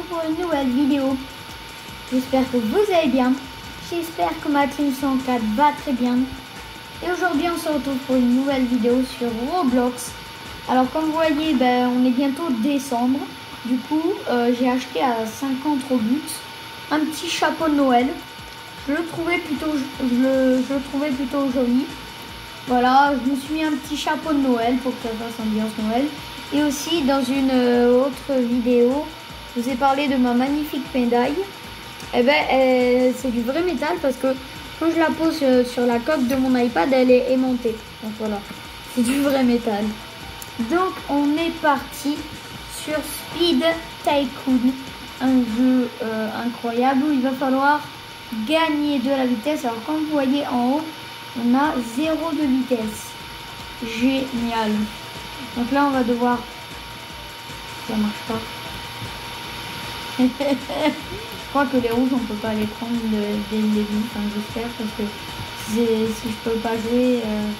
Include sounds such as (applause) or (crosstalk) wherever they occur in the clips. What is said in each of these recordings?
pour une nouvelle vidéo. J'espère que vous allez bien. J'espère que ma team 104 va très bien. Et aujourd'hui, on se retrouve pour une nouvelle vidéo sur Roblox. Alors, comme vous voyez, ben, on est bientôt décembre. Du coup, euh, j'ai acheté à 50 Robux un petit chapeau de Noël. Je le trouvais plutôt, je le, je le trouvais plutôt joli. Voilà, je me suis mis un petit chapeau de Noël pour que ça fasse ambiance Noël. Et aussi, dans une euh, autre vidéo, je vous ai parlé de ma magnifique médaille. Eh ben, c'est du vrai métal parce que quand je la pose euh, sur la coque de mon iPad, elle est aimantée. Donc voilà, c'est du vrai métal. Donc, on est parti sur Speed Tycoon, un jeu euh, incroyable où il va falloir gagner de la vitesse. Alors, comme vous voyez en haut, on a zéro de vitesse. Génial. Donc là, on va devoir... Ça marche pas. Je crois que les rouges, on peut pas les prendre dès le début. J'espère parce que si je peux pas jouer, euh,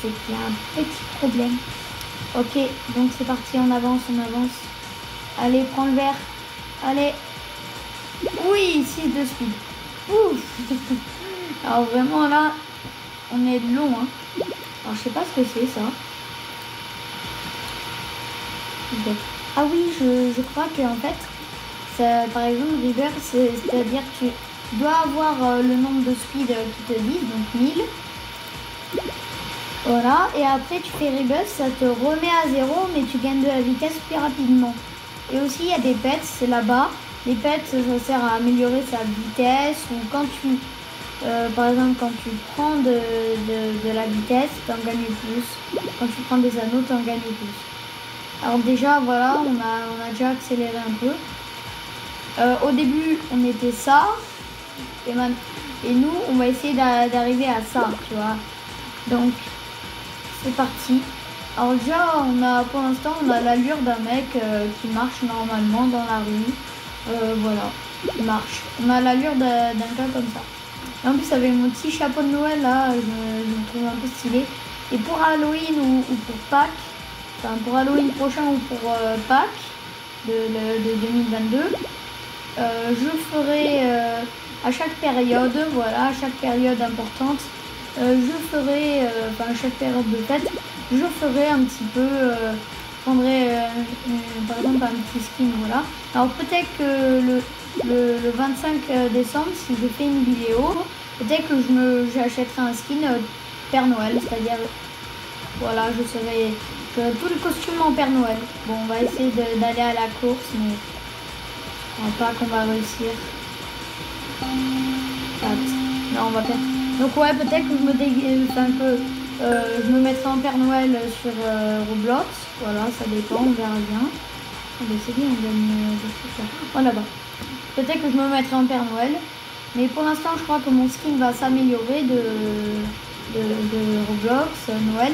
c'est qu'il y a un petit problème. Ok, donc c'est parti, on avance, on avance. Allez, prends le verre. Allez. Oui, 6 de speed. Ouf. (laughs) Alors vraiment là, on est long. Hein. Alors je sais pas ce que c'est ça. Ah oui, je, crois que en fait, par exemple, River, c'est-à-dire que tu dois avoir euh, le nombre de speed qui te dit, donc 1000. Voilà, et après tu fais Rebus, ça te remet à zéro, mais tu gagnes de la vitesse plus rapidement. Et aussi, il y a des pets, c'est là-bas. Les pets, ça sert à améliorer sa vitesse, ou quand tu, euh, par exemple, quand tu prends de, de, de la vitesse, tu en gagnes plus. Quand tu prends des anneaux, tu en gagnes plus. Alors déjà, voilà, on a, on a déjà accéléré un peu. Euh, au début, on était ça. Et, nous, on va essayer d'arriver à ça, tu vois. Donc, c'est parti. Alors déjà, on a, pour l'instant, on a l'allure d'un mec euh, qui marche normalement dans la rue. Euh, voilà, il marche. On a l'allure d'un gars comme ça. Et en plus, avec mon petit chapeau de Noël, là, je, me trouve un peu stylé. Et pour Halloween ou pour Pâques, enfin pour Halloween prochain ou pour Pâques de, 2022. Euh, je ferai euh, à chaque période, voilà, à chaque période importante, je ferai, enfin à chaque période de fête, je ferai un petit peu, prendrai par exemple un petit skin, voilà. Alors peut-être que le, le, 25 décembre, si je fais une vidéo, peut-être que je me j'achèterai un skin Père Noël, c'est-à-dire voilà, je serai tout le costume en Père Noël. Bon, on va essayer d'aller à la course, mais je pas qu'on va réussir. Non, on va faire. Donc ouais, peut-être que je me déguise un peu. Euh, je me mettrai en Père Noël sur euh, Roblox. Voilà, ça dépend, on verra bien. Ah, c'est bien, on gagne euh, Oh là-bas. Peut-être que je me mettrai en Père Noël. Mais pour l'instant, je crois que mon skin va s'améliorer de, de, Roblox, Noël.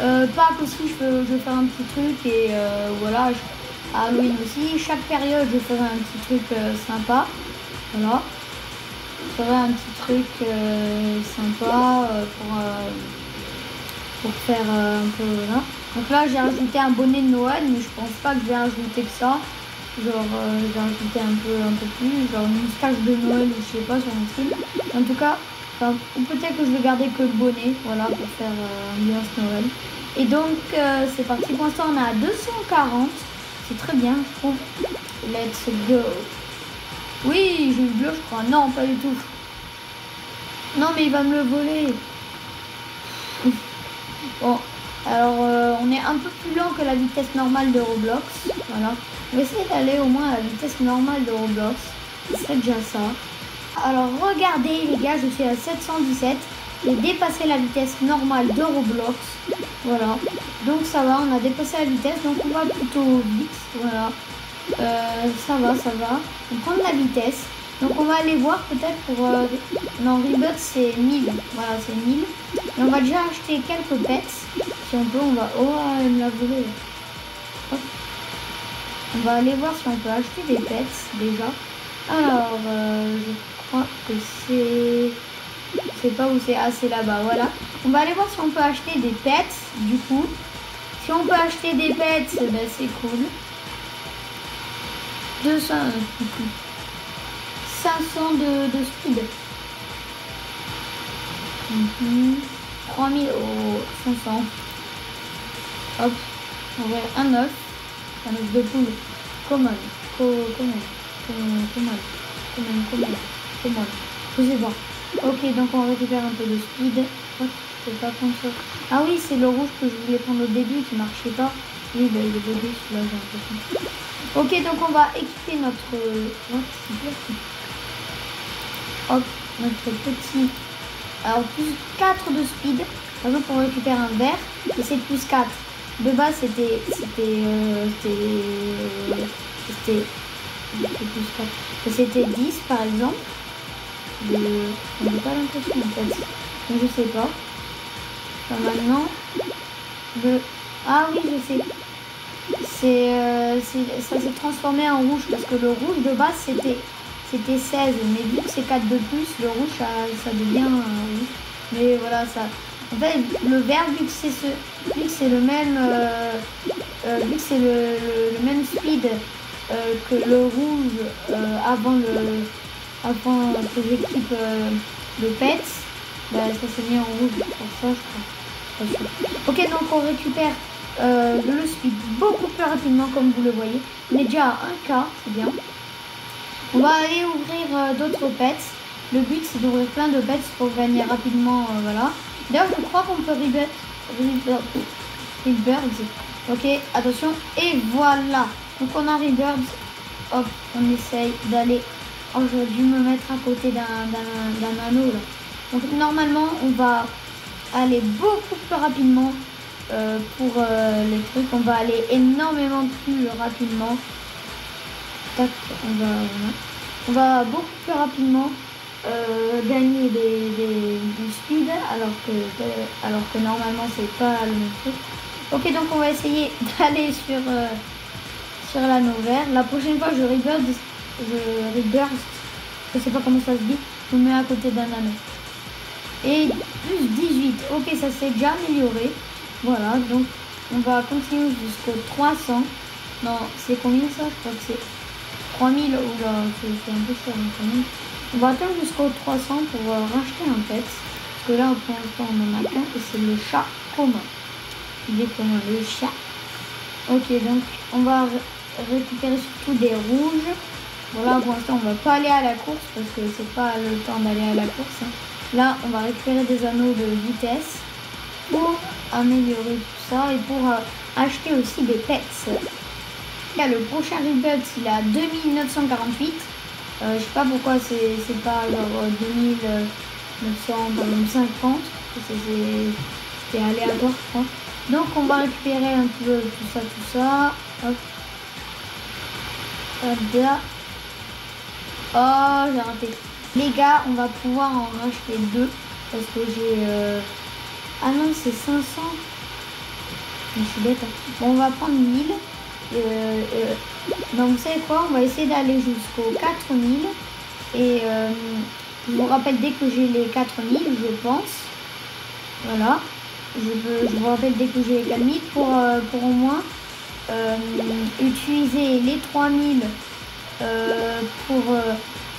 Euh, Pâques aussi, je, je faire un petit truc et euh, voilà, Halloween aussi. Chaque période, je ferai un petit truc euh, sympa. Voilà. Je ferai un petit truc euh, sympa pour, pour faire un peu. Voilà. Donc là, j'ai rajouté un bonnet de Noël, mais je pense pas que je vais rajouter que ça. Genre, je vais rajouter un peu, un peu plus, genre une moustache de Noël ou je sais pas sur mon style. En tout cas, ou peut-être que je vais garder que le bonnet, voilà, pour faire euh, ambiance Noël. Et donc, euh, c'est parti. Pour l'instant, on a 240. C'est très bien, je trouve. Let's go. Oui, j'ai eu bleu, je crois. Non, pas du tout. Non, mais il va me le voler. (laughs) bon, alors, euh, on est un peu plus lent que la vitesse normale de Roblox. Voilà. On va essayer d'aller au moins à la vitesse normale de Roblox. C'est déjà ça. Alors regardez les gars, je suis à 717. J'ai dépassé la vitesse normale de Roblox. Voilà. Donc ça va, on a dépassé la vitesse. Donc on va plutôt vite. Voilà. Euh, ça va, ça va. On prend de la vitesse. Donc on va aller voir peut-être pour... Euh... Non, Rebut c'est 1000. Voilà, c'est 1000. Et on va déjà acheter quelques pets. Si on peut, on va... Oh, elle me l'a volé. On va aller voir si on peut acheter des pets déjà. Alors, euh, crois que c'est... Je sais pas où c'est. Ah, c'est là-bas, voilà. On va aller voir si on peut acheter des pets, du coup. Si on peut acheter des pets, ben, c'est cool. 200, 500 de, de speed. 3000 au 500. Hop, on va un œuf. Un œuf de poule. Common. Common. Common. Common. Common. Common. Common. Sais pas. Ok, donc on récupère un peu de speed. c'est pas contre. Ah oui, c'est le rouge que je voulais prendre au début qui marchait pas. Oui, bah, il est bébé celui-là, j'ai l'impression. Ok, donc on va équiper notre... Hop, notre petit... Alors, plus 4 de speed. Par exemple, on récupère un vert et c'est plus 4. De base, c'était... C'était... Euh, c'était... C'était... C'était 10, par exemple. Je n'ai pas l'impression, en fait. Je sais pas. maintenant... Le... Ah oui, je sais. Euh, c'est, ça s'est transformé en rouge parce que le rouge de base c'était c'était 16 mais vu que c'est 4 de plus le rouge ça, ça devient rouge mais voilà ça en fait le vert vu que c'est ce vu que c'est le même euh, euh, vu que c'est le, même speed que le rouge avant le avant que j'équipe le pet bah, ça s'est mis en rouge pour ça je crois ok donc on récupère euh, le speed beaucoup plus rapidement comme vous le voyez. On déjà à 1K, c'est bien. On va aller ouvrir euh, d'autres pets. Le but c'est d'ouvrir plein de pets pour gagner rapidement, euh, voilà. D'ailleurs je crois qu'on peut rebirth, Ok, attention, et voilà. Donc on a rebirth. Hop, on essaye d'aller. Oh, j'aurais dû me mettre à côté d'un anneau là. Donc normalement on va aller beaucoup plus rapidement euh, pour euh, les trucs. On va aller énormément plus rapidement. Tac, on va, on va beaucoup plus rapidement euh, gagner des, du speed alors que, alors que normalement c'est pas le même truc. Ok, donc on va essayer (laughs) d'aller sur, sur l'anneau vert. La prochaine fois, je reburst, je reburst, je sais pas comment ça se dit, je me mets à côté d'un anneau. Et plus 18, ok, ça s'est déjà amélioré. Voilà, donc on va continuer jusqu'au 300. Non, c'est combien ça? Je crois que c'est 3000. Oula, c'est un peu cher. On va attendre jusqu'au 300 pour racheter un pet. Parce que là, pour l'instant, on en a qu'un et c'est le chat commun. Il est commun, le chat. Ok, donc on va récupérer surtout des rouges. Voilà, pour l'instant, on va pas aller à la course parce que c'est pas le temps d'aller à la course. Hein. Là, on va récupérer des anneaux de vitesse pour améliorer tout ça et pour euh, acheter aussi des pets. Là, le prochain rebuild, il a 2948. Euh, je sais pas pourquoi c'est pas genre 2950. C'était aléatoire, je crois. Donc, on va récupérer un peu tout ça, tout ça. Hop. Hop là. Oh, j'ai raté. Les gars, on va pouvoir en racheter deux parce que j'ai euh, ah non, c'est 500. Je suis bête. Hein. Bon, on va prendre 1000. Euh, euh, donc, vous savez quoi On va essayer d'aller jusqu'au 4000. Et euh, je vous rappelle dès que j'ai les 4000, je pense. Voilà. Je, vous rappelle dès que j'ai les 4000 pour, pour au moins utiliser les 3000 pour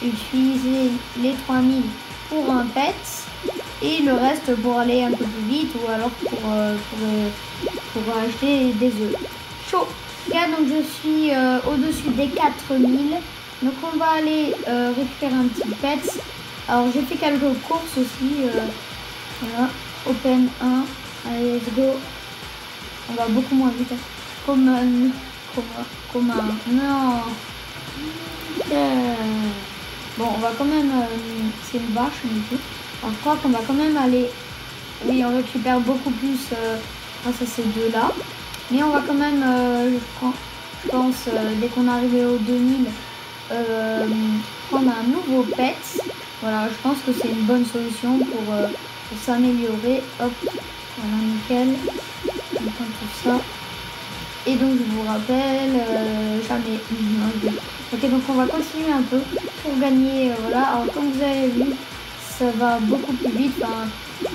utiliser les 3000 pour un pet et le reste pour aller un peu plus vite ou alors pour, euh, euh, pour, acheter des œufs. Chaud Là donc je suis euh, au-dessus des 4000. Donc on va aller récupérer un petit pet. Alors j'ai fait quelques courses aussi. voilà. Open 1. Allez, let's go. On va beaucoup moins vite. Common. Common. Non. Bon, on va quand même... C'est une vache, mais je crois qu'on va quand même aller... Oui, on récupère beaucoup plus euh, grâce à ces deux-là. Mais on va quand même, euh, je, pense, euh, dès qu'on est arrivé au 2000, prendre un nouveau pet. Voilà, je pense que c'est une bonne solution pour, s'améliorer. Hop, voilà, nickel. Tout ça. Et donc, je vous rappelle, jamais... Ok, donc on va continuer un peu pour gagner, voilà. Alors, comme vous avez vu, ça va beaucoup plus vite.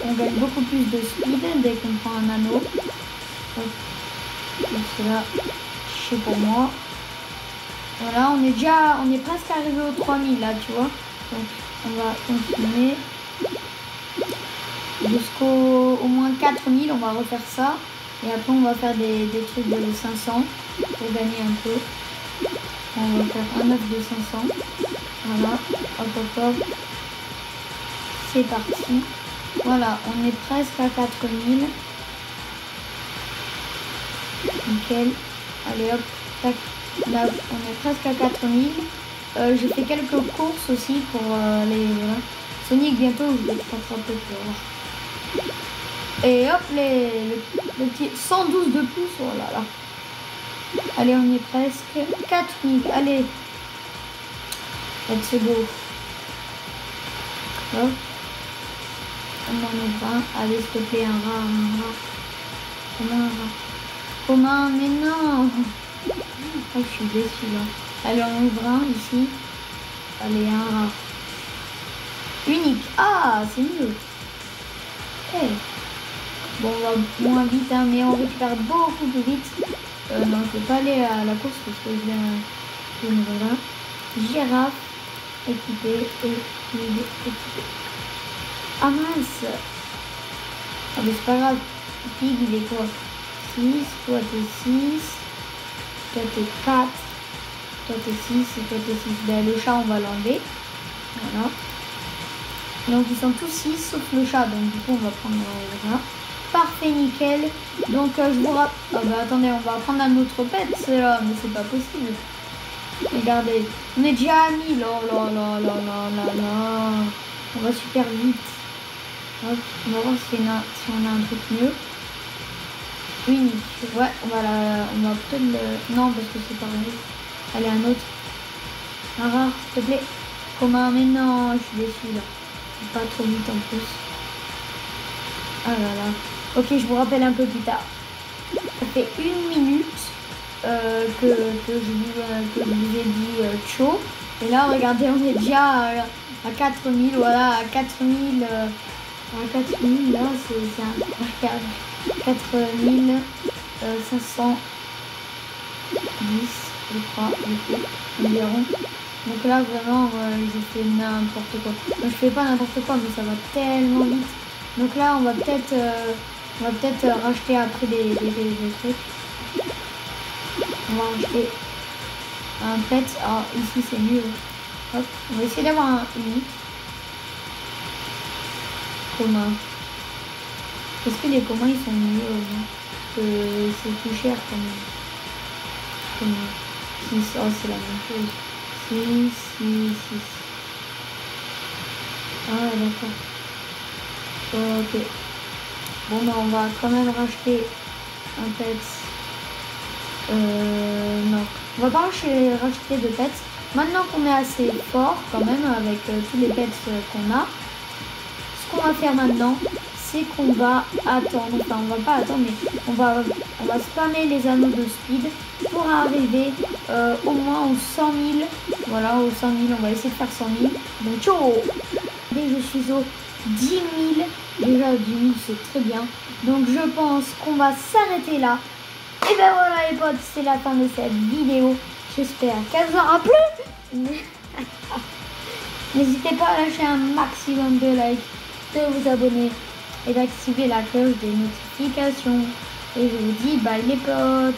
on gagne beaucoup plus de speed dès qu'on prend un anneau. Donc, cela, c'est pour moi. Voilà, on est déjà, on est presque arrivé aux 3000 là, tu vois. Donc, on va continuer. Jusqu'au au moins 4000, on va refaire ça. Et après, on va faire des, des trucs de 500 pour gagner un peu. On va faire un œuf de 500. Voilà, hop hop hop. C'est parti. Voilà, on est presque à 4000. Nickel. Allez hop, tac. Là, on est presque à 4000. Euh, J'ai fait quelques courses aussi pour euh, les... Voilà. Sonic, bientôt, je vais rattraper pour voir. Et hop, les, petits 112 de plus, voilà. Là. Allez, on est presque 4000. Allez. Let's go. Hop. On en est 20. Allez, s'il te plaît, un rat, un rat. Comment un rat Comment Mais non Oh, je suis déçue là. Allez, on ouvre un ici. Allez, un rat. Unique. Ah, c'est mieux. Hey. Bon, on va moins vite, hein, mais on récupère beaucoup plus vite. Euh, non, je vais pas aller à la course parce que je viens de voilà. Girafe équipée et équipée. Ah mince Ah mais c'est pas grave. Pig il est quoi? 6, toi t'es 6, toi t'es 4, toi t'es 6 et toi t'es 6. Ben, le chat on va l'enlever. Voilà. Donc ils sont tous 6 sauf le chat, donc du coup on va prendre le chat. Parfait, nickel. Donc euh, je vous rappelle... Ah bah attendez, on va prendre un autre pet, c'est là, mais c'est pas possible. Regardez, on est déjà à 1000. Oh là là là là là là. On va super vite. Hop, on va voir si on a, si on a un truc mieux. Unique. Ouais, on va on va peut-être le... Non, parce que c'est pas. Allez, un autre. Un rare, s'il te plaît. Comment Mais non, je suis déçue là. Pas trop vite en plus. Ah là là. Ok, je vous rappelle un peu plus tard. Ça fait une minute euh, que, que, je vous, euh, que, je vous, ai dit euh, chaud. Et là, regardez, on est déjà à, à 4000. Voilà, à 4000. Euh, à 4000, là, c'est un. Regarde. 4510, je crois, environ. Donc là, vraiment, je fais n'importe quoi. je fais pas n'importe quoi, mais ça va tellement vite. Donc là, on va peut-être on va peut-être euh, racheter après des, des, des, trucs. On va racheter un pet. Ah, ici c'est mieux. Hop, on va essayer d'avoir un unique. Commun. Est-ce que les communs ils sont mieux que c'est plus cher quand même? Commun. 6, oh c'est la même chose. 6, 6, 6. Ah d'accord. Ok. Bon, bah, on va quand même racheter un pet. Euh, non. On va pas racheter de pets. Maintenant qu'on est assez fort, quand même, avec euh, tous les pets euh, qu'on a, ce qu'on va faire maintenant, c'est qu'on va attendre. Enfin, on va pas attendre, mais on va, on va spammer les anneaux de speed pour arriver au moins aux 100 000. Voilà, aux 100 000. On va essayer de faire 100 000. Donc, ciao Dès que je suis au 10 000. Déjà 10 000 c'est très bien. Donc je pense qu'on va s'arrêter là. Et ben voilà les potes, c'est la fin de cette vidéo. J'espère qu'elle vous aura plu. (laughs) N'hésitez pas à lâcher un maximum de likes, de vous abonner et d'activer la cloche des notifications. Et je vous dis bye les potes